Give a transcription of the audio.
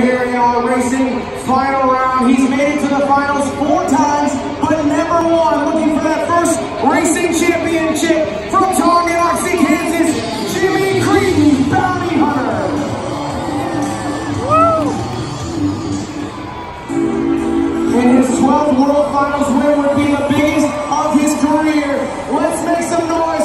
here in our racing final round. He's made it to the finals four times, but never won. Looking for that first racing championship from Tonganoxie, Kansas, Jimmy Creten, Bounty Hunter. Woo! And his 12th World Finals win would be the biggest of his career. Let's make some noise